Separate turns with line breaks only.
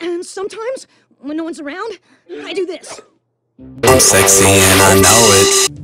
And sometimes, when no one's around, I do this.
I'm sexy and I know it.